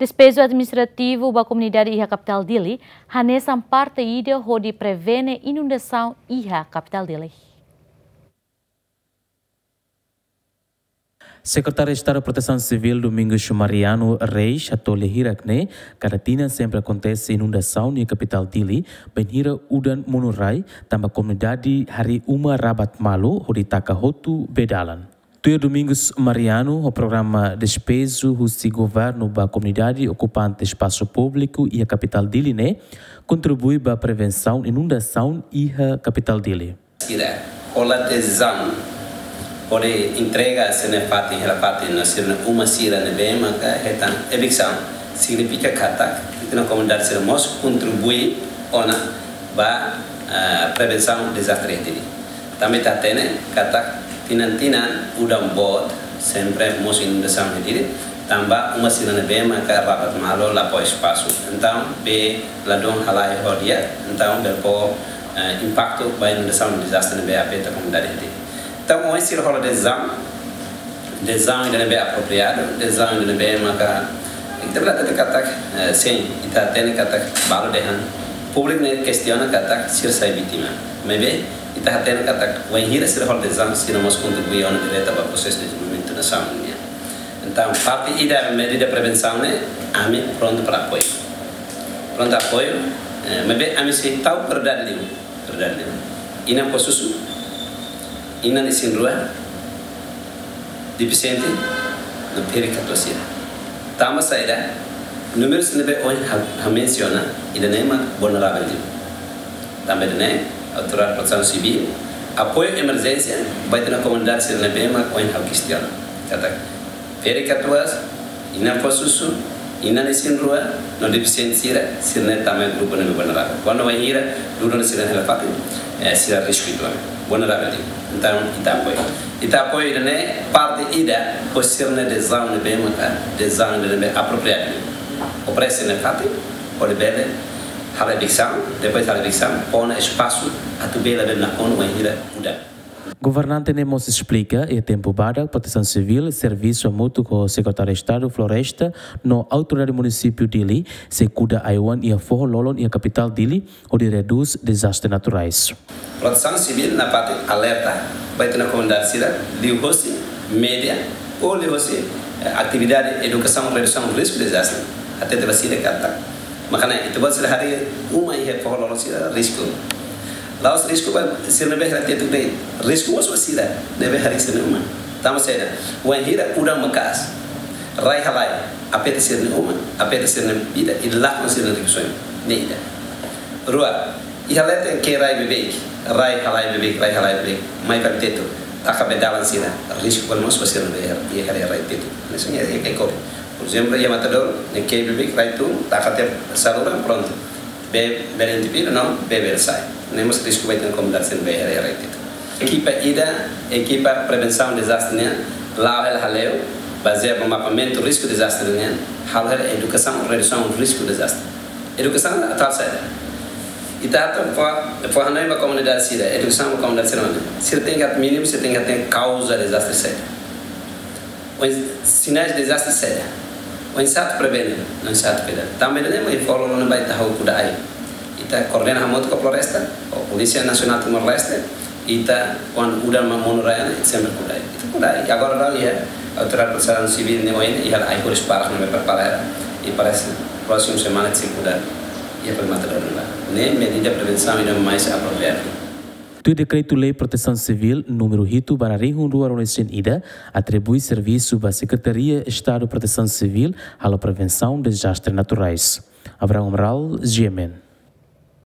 Despeso administrativo da comunidade Iha Capital Dili, hanesan parte ide hodi prevene inundação Iha Capital Dili. Secretário de Estado de Proteção Civil Domingos Mariano Reis atole hirakne karatina sempre acontece inundação na capital Dili benhira udan monorai tambah comunidade hari uma rabat malu hoditaka hotu bedalan. Tuyo Domingos Mariano, o programa Despeso Justi Governo da Comunidade Ocupante Espaço Público e a Capital Dili, né, contribui para a prevenção inundação e a Capital Dili. Olá, tesão. Ore entrega se ne fati hela fati na sirna uma sira ne bem maka hetan evicção significa kata na comunidade se mos contribui ona ba uh, prevenção desastre dili. Também tá tene kata inantina udang bod sempre musin de samedi tamba umasinana be maka rapat malo la po espasu então be la don halai hodia então be po impacto by no sound disaster be apeta comunidade então o ensino rola de zam de zam ainda be apropriado de zam ainda be maka então lá tete katak eh, sem ita tene katak balo dehan. Public ne questiona katak sir sai vítima me be ita haten ka tak wen hira sir hol de zam sir mos kun tu buyon de ta ba proses de movimento na samne então papi ida medida prevenção né ami pronto para apoio pronto apoio eh, mebe ami se tau perdad liu perdad liu ina ko susu? Ina ni sin rua di Vicente no perica tosira tama saida números nebe on ha menciona ida nema vulnerabilidade também né autoridade proteção civil apoio emergência vai ter na comunidade se nebe ma on ha questiona kata perica tuas ina posusu ina ni sin rua no deficiente sira sirne também grupo nebe vulnerável quando vai ira duro hela fatu eh sira risco itu vulnerável então ita apoio ita apoio ne parte ida apropriado o preço ne fati o de bele hala bixam depois hala bixam pone espaço a tu bela na on wa ira uda Governante Nemos explica e tempo bada proteção civil serviço mútuo com o secretário de Estado Floresta no autoridade município dele se cuida aiwan e a forro lolon e a capital dele onde reduz desastres naturais. Proteção civil na parte alerta vai ter na comunidade cidade liu-se média ou liu-se atividade educação redução do risco de desastre. Até ter vacina kata makana itibat sila hari uma ihe pohol ono sila risku laos risku ba sila be hari tetuk risiko risku sih sila nebe hari sila tamu tamo seda wan hira udang makas rai halai apeta sila uma apeta sila ida illa ko sila risku nih ida rua yang ke rai bebek rai halai bebek rai halai bebek. Mai per tetuk akabe dalan sila. Risku wal wasu sila be hari hari rai tetuk nesanya ekor exemplo ya matador ne ke bebek rai tu taka ter saluran pronto. Be individuo no be versai nemos risco vai ter comunidade sendo bem reretito equipa ida equipa prevenção desastre né? Lá ela haleu baseado no mapeamento risco desastre né? Haleu educação redução risco desastre. Educação atal saída ita para para hanai uma comunidade sida educação uma comunidade sida se tem que mínimo se tem que ter causa desastre saída os sinais de desastre saída os sabe prevenir não sabe prevenir também não é follow não vai estar o kuda aí ita coordena hamot ko Floresta. O Polícia Nacional Timor Leste ita quando udah monoraya sempre kudai itu kudai agora lá ia autoridade proteção civil ne moine ia ai por espaço não preparar e parece próximo semana se kudai ia para matar lá ne medida prevenção e mais apropriada Tu Decreto-Lei Proteção Civil, número Rito Bararihun Rua Ida, atribui serviço à Secretaria Estado de Proteção Civil à prevenção de desastres naturais. Abraão Amaral, GMN.